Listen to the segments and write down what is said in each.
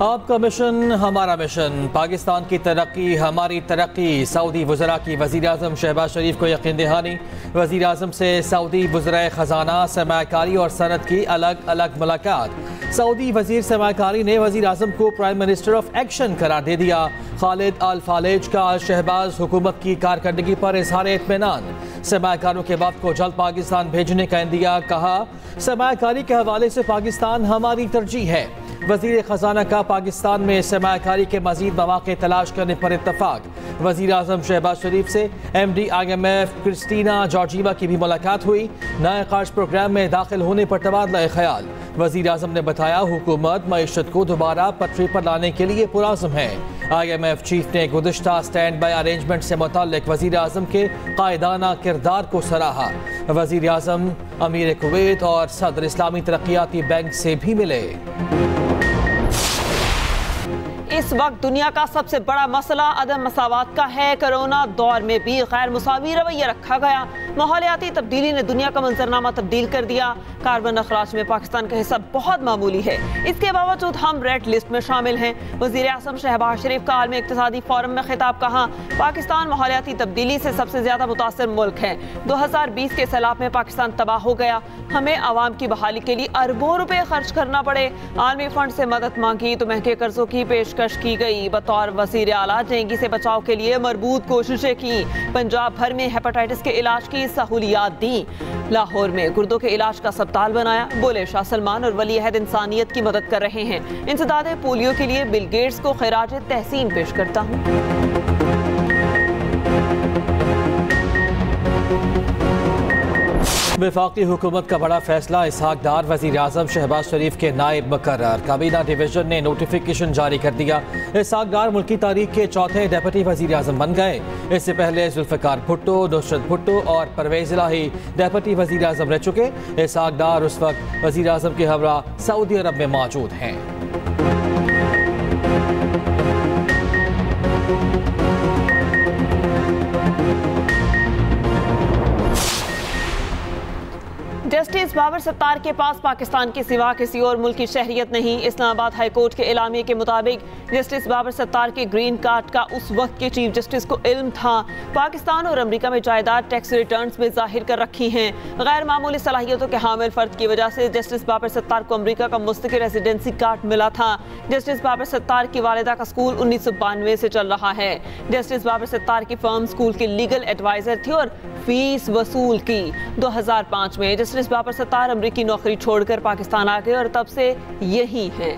آپ کا مشن، ہمارا مشن۔ پاکستان کی ترقی، ہماری ترقی۔ سعودی وزراء کی وزیر اعظم شہباز شریف کو یقین دہانی۔ وزیر اعظم سے سعودی وزرائے خزانہ سرمایہ کاری اور صنعت کی الگ الگ ملاقات۔ سعودی وزیر سرمایہ کاری نے وزیر اعظم کو پرائم منسٹر آف ایکشن قرار دے دیا۔ خالد الفالج کا شہباز حکومت کی کارکردگی پر اظہار اطمینان۔ سرمایہ کاروں کے وقت کو جلد پاکستان بھیجنے کا اندیا کہا۔ سرمایہ کاری کے حوالے سے پاکستان ہماری ترجیح ہے۔ وزیر خزانہ کا پاکستان میں سرمایہ کاری کے مزید مواقع تلاش کرنے پر اتفاق۔ وزیر اعظم شہباز شریف سے M D I M F Kristalina Georgieva کی بھی ملاقات ہوئی۔ نئے قرض پروگرام میں داخل ہونے پر تبادلہ خیال۔ وزیر اعظم نے بتایا، حکومت معیشت کو دوبارہ پٹری پر لانے کے لیے پرعزم ہے۔ آئی ایم ایف چیف نے گزشتہ سٹینڈ بائی ارینجمنٹ سے متعلق وزیر اعظم کے قائدانہ کردار کو سراہا۔ وزیر اعظم امیر کویت اور صدر اسلامی ترقیاتی بینک سے بھی ملے۔ اس وقت دنیا کا سب سے بڑا مسئلہ عدم مساوات کا ہے۔ کرونا دور میں بھی غیر مساوی رویہ رکھا گیا۔ ماحولیاتی تبدیلی نے دنیا کا منظرنامہ تبدیل کر دیا۔ کاربن اخراج میں پاکستان کا حصہ بہت معمولی ہے۔ اس کے باوجود ہم ریڈ لسٹ میں شامل ہیں۔ وزیر اعظم شہباز شریف کا عالمی اقتصادی فورم میں خطاب کہا، پاکستان ماحولیاتی تبدیلی سے سب سے زیادہ متاثر ملک ہے۔ دو ہزار بیس کے سیلاب میں پاکستان تباہ ہو گیا۔ ہمیں عوام کی بحالی کے لیے اربوں روپے خرچ کرنا پڑے۔ عالمی فنڈ سے مدد مانگی تو مہنگے قرضوں کی پیشکش کی گئی۔ بطور وزیر اعلیٰ ڈینگی سے بچاؤ کے لیے مربوط کوششیں کی۔ پنجاب بھر میں ہیپاٹائٹس کے علاج کی کی سہولیات دیں۔ لاہور میں گردوں کے علاج کا سپتال بنایا۔ بولے شاہ سلمان اور ولی عہد انسانیت کی مدد کر رہے ہیں۔ انسداد پولیو کے لیے بل گیٹس کو خراج تحسین پیش کرتا ہوں۔ وفاقی حکومت کا بڑا فیصلہ، اسحاق ڈار، وزیر اعظم شہباز شریف کے نائب مقرر۔ کابینہ ڈویژن نے نوٹیفیکیشن جاری کر دیا۔ اسحاق ڈار ملکی تاریخ کے چوتھے ڈیپٹی وزیر اعظم بن گئے۔ اس سے پہلے ذوالفقار بھٹو، نصرت بھٹو اور پرویز الہی ڈیپٹی وزیر اعظم رہ چکے۔ اسحاق ڈار اس وقت وزیر اعظم کے ہمراہ سعودی عرب میں موجود ہیں۔ جسٹس بابر ستار کے پاس پاکستان کے سوا کسی اور ملک کی شہریت نہیں۔ اسلام آباد ہائی کورٹ کے اعلامیے کے مطابق جسٹس بابر ستار کے گرین کارڈ کا اس وقت کے چیف جسٹس کو علم تھا۔ پاکستان اور امریکہ میں جائیداد ٹیکس ریٹرنز میں ظاہر کر رکھی ہیں۔ غیر معمولی صلاحیتوں کے حامل فرد کی وجہ سے جسٹس بابر ستار کو امریکہ کا مستقل ریزیڈنسی کارڈ ملا تھا۔ جسٹس بابر ستار کی والدہ کا سکول انیس سو بانوے سے چل رہا ہے۔ جسٹس بابر ستار کی فرم سکول کی لیگل ایڈوائزر تھی اور فیس وصول کی۔ دو ہزار پانچ میں جسٹس بابر ستار امریکی نوکری چھوڑ کر پاکستان آ گئے اور تب سے یہی ہیں۔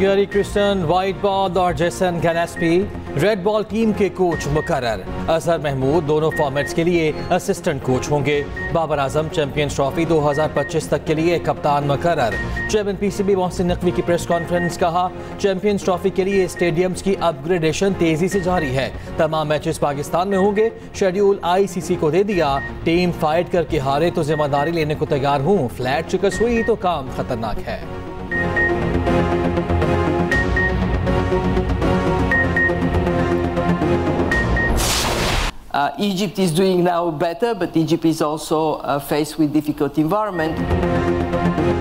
گیری کرسٹن وائٹ بال اور Jason Gillespie red ball team کے کوچ مقرر۔ اظہر محمود دونوں فارمیٹس کے لیے اسسٹنٹ کوچ ہوں گے۔ بابر اعظم چیمپئنز ٹرافی دو ہزار پچیس تک کے لیے کپتان مقرر۔ Chairman P C B Mohsin Naqvi کی پریس کانفرنس کہا، چیمپئنز ٹرافی کے لیے اسٹیڈیمز کی اپ گریڈیشن تیزی سے جاری ہے۔ تمام میچز پاکستان میں ہوں گے۔ شیڈیول آئی سی سی کو دے دیا۔ ٹیم فائٹ کر کے ہارے تو ذمہ داری لینے کو تیار ہوں۔ فلیٹ شکست ہوئی تو کام خطرناک ہے۔ Uh, Egypt is doing now better, but Egypt is also uh, faced with difficult environment.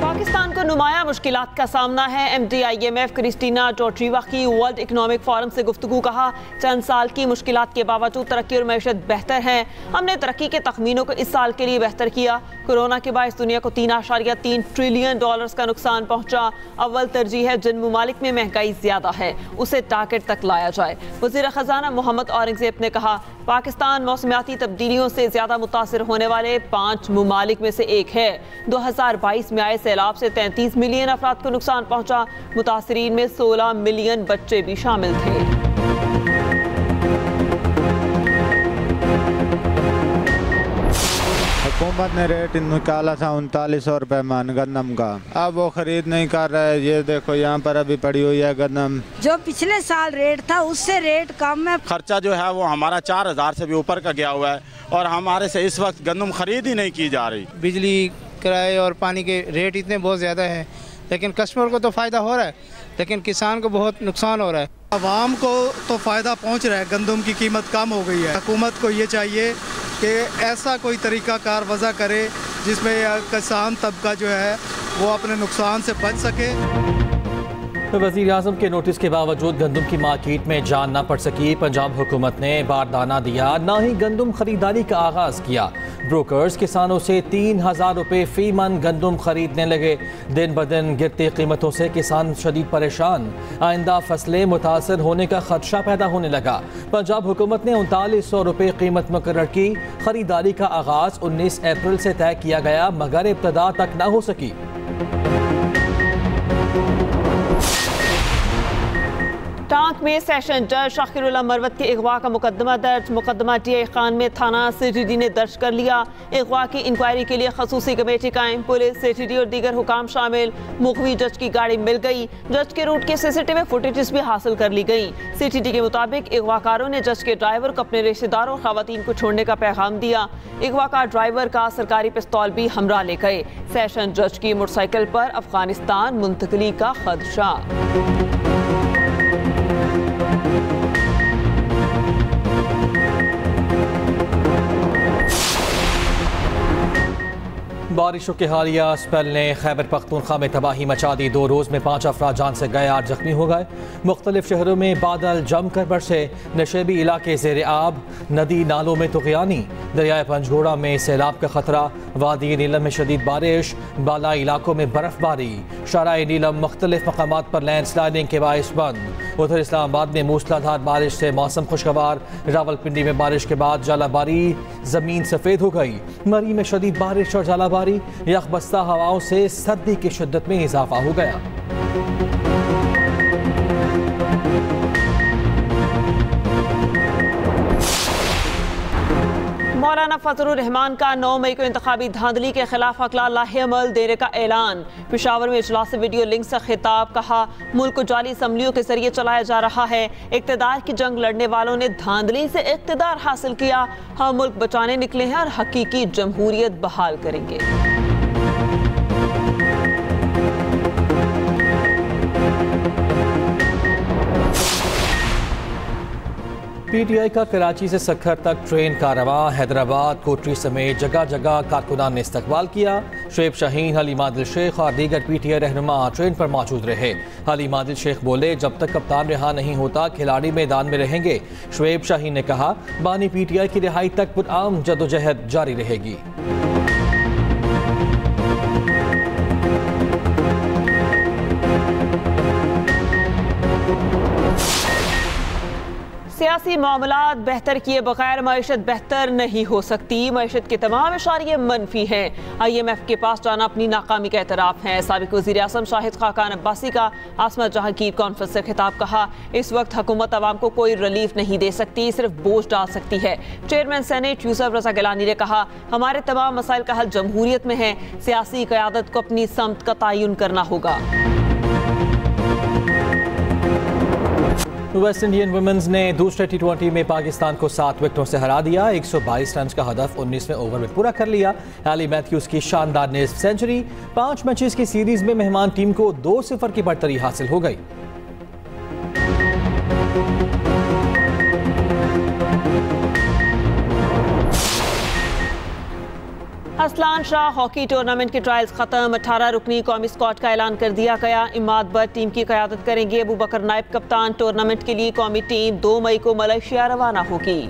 Pakistan کو نمایاں مشکلات کا سامنا ہے۔ M D I M F Kristalina Georgieva کی ورلڈ اکنامک فورم سے گفتگو کہا چند سال کی مشکلات کے باوجود ترقی اور معیشت بہتر ہے۔ ہم نے ترقی کے تخمینوں کو اس سال کے لیے بہتر کیا۔ کرونا کے باعث دنیا کو تین اشاریہ تین ٹریلین ڈالرز کا نقصان پہنچا۔ اول ترجیح ہے جن ممالک میں مہنگائی زیادہ ہے اسے ٹارگٹ تک لایا جائے۔ وزیر خزانہ محمد اورنگزیب نے کہا پاکستان موسمیاتی تبدیلیوں سے زیادہ متاثر ہونے والے پانچ ممالک میں سے ایک ہے۔ دو ہزار بائیس میں آئے سیلاب سے تینتیس ملین افراد کو نقصان پہنچا۔ متاثرین میں سولہ ملین بچے بھی شامل تھے۔ حکومت نے ریٹ نکالا تھا انتالیس سو روپے من گندم کا۔ اب وہ خرید نہیں کر رہے یہ دیکھو یہاں پر ابھی پڑی ہوئی ہے گندم۔ جو پچھلے سال ریٹ تھا اس سے ریٹ کم ہے۔ خرچہ جو ہے وہ ہمارا چار ہزار سے بھی اوپر کا گیا ہوا ہے اور ہمارے سے اس وقت گندم خرید ہی نہیں کی جا رہی۔ بجلی کرائے اور پانی کے ریٹ اتنے بہت زیادہ ہیں لیکن کسٹمر کو تو فائدہ ہو رہا ہے لیکن کسان کو بہت نقصان ہو رہا ہے۔ عوام کو تو فائدہ پہنچ رہا ہے گندم کی قیمت کم ہو گئی ہے۔ حکومت کو یہ چاہیے کہ ایسا کوئی طریقہ کار وضع کرے جس میں کسان طبقہ جو ہے وہ اپنے نقصان سے بچ سکے۔ وزیر اعظم کے نوٹس کے باوجود گندم کی مارکیٹ میں جان نہ پڑ سکی۔ پنجاب حکومت نے باردانہ دیا، نہ ہی گندم خریداری کا آغاز کیا۔ بروکرز کسانوں سے تین ہزار روپے فی من گندم خریدنے لگے۔ دن بدن گرتے قیمتوں سے کسان شدید پریشان۔ آئندہ فصلیں متاثر ہونے کا خدشہ پیدا ہونے لگا۔ پنجاب حکومت نے انتالیس سو روپے قیمت مقرر کی۔ خریداری کا آغاز انیس اپریل سے طے کیا گیا، مگر ابتدا تک نہ ہو سکی۔ ٹانک میں سیشن جج شاکر اللہ مروت کے اغوا کا مقدمہ درج۔ مقدمہ ٹی آئی خان میں تھانہ سی ٹی ڈی نے درج کر لیا۔ اغوا کی انکوائری کے لیے خصوصی کمیٹی قائم۔ پولیس سی ٹی ڈی اور دیگر حکام شامل۔ مخوی جج کی گاڑی مل گئی۔ جج کے روٹ کے سی سی ٹی وی فوٹیجز بھی حاصل کر لی گئی سی ٹی ڈی کے مطابق اغوا کاروں نے جج کے ڈرائیور کو اپنے رشتہ داروں اور خواتین کو چھوڑنے کا پیغام دیا۔ اغوا کار ڈرائیور کا سرکاری پستول بھی ہمراہ لے گئے۔ سیشن جج کی موٹر سائیکل پر افغانستان منتقلی کا خدشہ۔ بارشوں کے حالیہ اسپیل نے خیبر پختونخوا میں تباہی مچا دی۔ دو روز میں پانچ افراد جان سے گئے آٹھ زخمی ہو گئے۔ مختلف شہروں میں بادل جم کر برسے۔ نشیبی علاقے زیر آب، ندی نالوں میں تغیانی دریائے پنجگوڑا میں سیلاب کا خطرہ۔ وادی نیلم میں شدید بارش۔ بالا علاقوں میں برف باری۔ شارع نیلم مختلف مقامات پر لینڈ سلائڈنگ کے باعث بند۔ ادھر اسلام آباد میں موسلا دھار بارش سے موسم خوشگوار۔ راول پنڈی میں بارش کے بعد جالہ باری، زمین سفید ہو گئی۔ مری میں شدید بارش اور جالہ باری۔ یخ بستہ ہواؤں سے سردی کی شدت میں اضافہ ہو گیا۔ مولانا فضل الرحمان کا نو مئی کو انتخابی دھاندلی کے خلاف اقلا لاہ عمل دینے کا اعلان۔ پشاور میں اجلاس ویڈیو لنک سے خطاب کہا، ملک کو جعلی اسمبلیوں کے ذریعے چلایا جا رہا ہے۔ اقتدار کی جنگ لڑنے والوں نے دھاندلی سے اقتدار حاصل کیا۔ ہم ملک بچانے نکلے ہیں اور حقیقی جمہوریت بحال کریں گے۔ پی ٹی آئی کا کراچی سے سکھر تک ٹرین کارواں حیدرآباد، کوٹری سمیت جگہ جگہ کارکنان نے استقبال کیا۔ شعیب شاہین حلیم عادل شیخ اور دیگر پی ٹی آئی رہنما ٹرین پر موجود رہے۔ حلیم عادل شیخ بولے، جب تک کپتان رہا نہیں ہوتا، کھلاڑی میدان میں رہیں گے۔ شعیب شاہین نے کہا، بانی پی ٹی آئی کی رہائی تک پرعام جدوجہد جاری رہے گی۔ سیاسی معاملات بہتر کیے بغیر معیشت بہتر نہیں ہو سکتی۔ معیشت کے تمام اشاریے منفی ہیں۔ آئی ایم ایف کے پاس جانا اپنی ناکامی کا اعتراف ہے۔ سابق وزیر اعظم شاہد خاقان عباسی کا آسمہ جہانگیر کانفرنس سے خطاب کہا، اس وقت حکومت عوام کو کوئی ریلیف نہیں دے سکتی، صرف بوجھ ڈال سکتی ہے۔ چیئرمین سینیٹ یوسف رضا گلانی نے کہا، ہمارے تمام مسائل کا حل جمہوریت میں ہے۔ سیاسی قیادت کو اپنی سمت کا تعین کرنا ہوگا۔ ویسٹ انڈین ویمنز نے دوسرے ٹی ٹوینٹی میں پاکستان کو سات وکٹوں سے ہرا دیا، ایک سو بائیس رنز کا ہدف انیسویں اوور میں پورا کر لیا۔ ایلی میتھیوز کی شاندار نیز سینچری پانچ میچز کی سیریز میں مہمان ٹیم کو دو صفر کی برتری حاصل ہو گئی۔ اسلان شاہ ہاکی ٹورنامنٹ کے ٹرائلز ختم، اٹھارہ رکنی قومی اسکواڈ کا اعلان کر دیا گیا۔ اماد بٹ ٹیم کی قیادت کریں گے ابو بکر نائب کپتان۔ ٹورنامنٹ کے لیے قومی ٹیم دو مئی کو ملیشیا روانہ ہوگی۔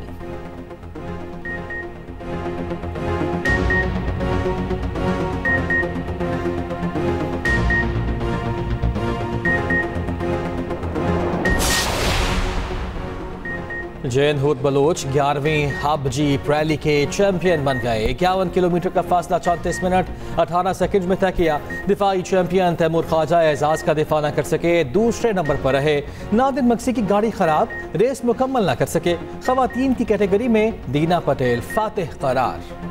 جین ہود بلوچ گیارہویں ہب جی پریلی کے چیمپئن بن گئے۔ اکیاون کلومیٹر کا فاصلہ چونتیس منٹ، اٹھارہ سیکنڈ میں طے کیا۔ دفاعی چیمپئن تیمور خواجہ اعزاز کا دفاع نہ کر سکے، دوسرے نمبر پر رہے۔ نادن مکسی کی گاڑی خراب، ریس مکمل نہ کر سکے۔ خواتین کی کیٹیگری میں دینا پٹیل، فاتح قرار۔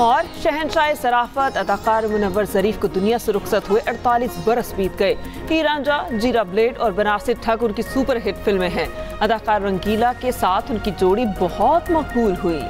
اور شہنشاہ صرافت اداکار منور ظریف کو دنیا سے رخصت ہوئے اڑتالیس برس بیت گئے۔ ہی رانجا، جیرا بلیڈ اور بناسی ٹھگ ان کی سپر ہٹ فلمیں ہیں۔ اداکار رنگیلا کے ساتھ ان کی جوڑی بہت مقبول ہوئی۔